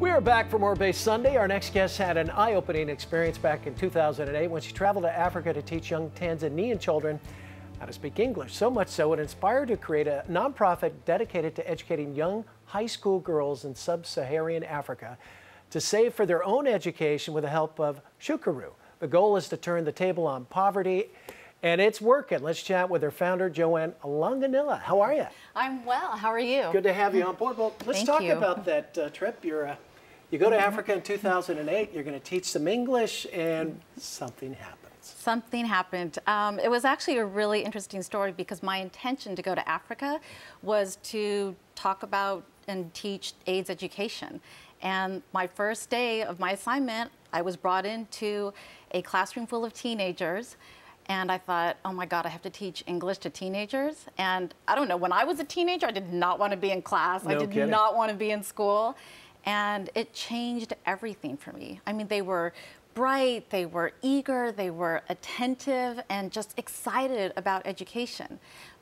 We are back for more Bay Sunday. Our next guest had an eye opening experience back in 2008 when she traveled to Africa to teach young Tanzanian children how to speak English. So much so, it inspired her to create a nonprofit dedicated to educating young high school girls in sub Saharan Africa to save for their own education with the help of Shukuru. The goal is to turn the table on poverty and it's working. Let's chat with their founder, JoAnne Longanilla. How are you? I'm well. How are you? Good to have you on board. Well, let's Thank talk you. about that uh, trip. You're, uh, you go to Africa in 2008. You're going to teach some English, and something happens. Something happened. Um, it was actually a really interesting story because my intention to go to Africa was to talk about and teach AIDS education. And my first day of my assignment, I was brought into a classroom full of teenagers and I thought, oh my God, I have to teach English to teenagers. And I don't know, when I was a teenager, I did not want to be in class. No I did kidding. not want to be in school. And it changed everything for me. I mean, they were bright, they were eager, they were attentive, and just excited about education.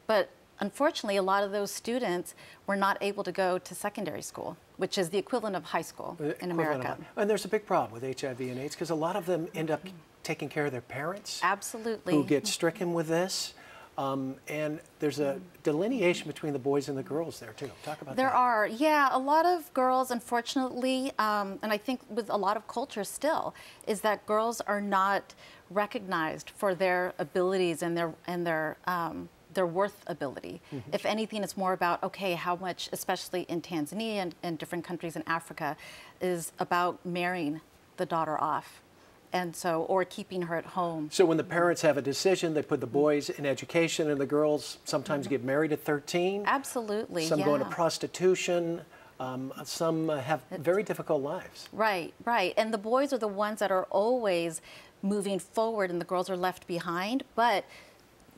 But unfortunately, a lot of those students were not able to go to secondary school, which is the equivalent of high school in America. of- And there's a big problem with HIV and AIDS because a lot of them end up taking care of their parents Absolutely. who get stricken with this. Um, and there's a delineation between the boys and the girls there, too. Talk about There that. are, yeah, a lot of girls, unfortunately, um, and I think with a lot of culture still, is that girls are not recognized for their abilities and their and their um, their worth ability. If anything, it's more about okay, how much, especially in Tanzania and, and different countries in Africa, is about marrying the daughter off, and so or keeping her at home. So when the parents have a decision, they put the boys in education, and the girls sometimes get married at 13. Absolutely, Some yeah. go into prostitution. Um, some have very difficult lives. Right, right. And the boys are the ones that are always moving forward and the girls are left behind. But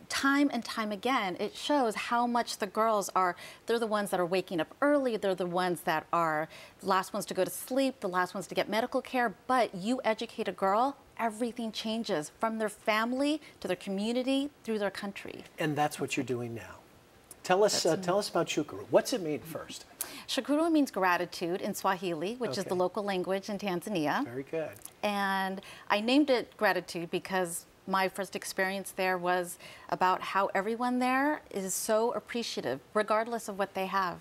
time and time again, it shows how much the girls are, they're the ones that are waking up early, they're the ones that are the last ones to go to sleep, the last ones to get medical care. But you educate a girl, everything changes from their family to their community through their country. And that's what you're doing now. Tell us, uh, tell us about Shukuru. What's it mean first? Shukuru means gratitude in Swahili, which is the local language in Tanzania. Very good. And I named it gratitude because my first experience there was about how everyone there is so appreciative, regardless of what they have.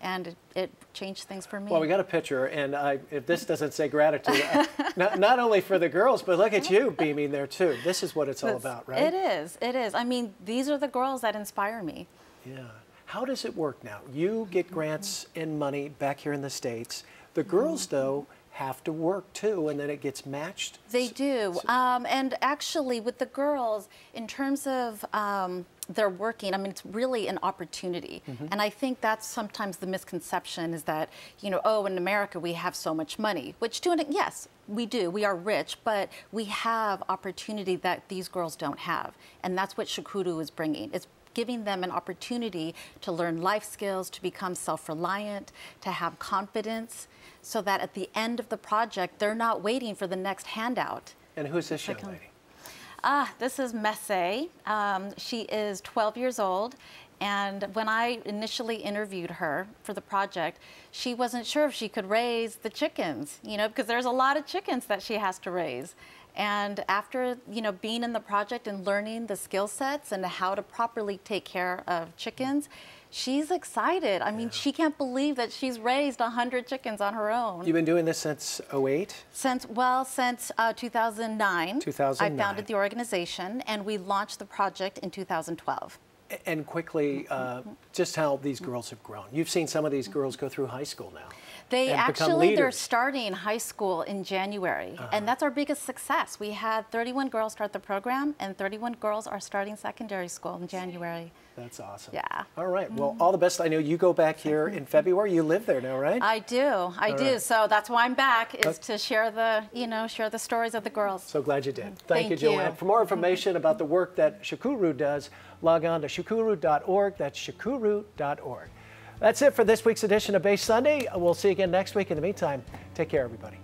And it, it changed things for me. Well, we got a picture, and I, if this doesn't say gratitude, uh, not, not only for the girls, but look at you beaming there too. This is what it's all about, right? It is. It is. I mean, these are the girls that inspire me. Yeah. How does it work now? You get grants and money back here in the States. The girls, though, have to work too, and then it gets matched. They do. Um, and actually, with the girls, in terms of um, their working, I mean, it's really an opportunity. And I think that's sometimes the misconception is that, you know, oh, in America we have so much money, which to an yes, we do. We are rich, but we have opportunity that these girls don't have. And that's what Shukuru is bringing. It's giving them an opportunity to learn life skills, to become self reliant, to have confidence, so that at the end of the project, they're not waiting for the next handout. And who's this young lady? Ah, this is Messe. Um, she is 12 years old. And when I initially interviewed her for the project, she wasn't sure if she could raise the chickens, you know, because there's a lot of chickens that she has to raise. And after, you know, being in the project and learning the skill sets and how to properly take care of chickens, she's excited. I mean, she can't believe that she's raised 100 chickens on her own. You've been doing this since 08? Since, well, since uh, 2009. 2009. I founded the organization and we launched the project in 2012. And quickly, uh, just how these girls have grown. You've seen some of these girls go through high school now. They actually they're starting high school in January. Uh-huh. And that's our biggest success. We had 31 girls start the program and 31 girls are starting secondary school in January. That's awesome. Yeah. All right. Well, all the best. I know you go back here in February. You live there now, right? I do, I do. right. So that's why I'm back is Okay. to share the, you know, share the stories of the girls. So glad you did. Thank, Thank you, JoAnne. you. For more information about the work that Shukuru does, log on to shukuru.org. That's shukuru.org. That's it for this week's edition of Bay Sunday. We'll see you again next week. In the meantime, take care, everybody.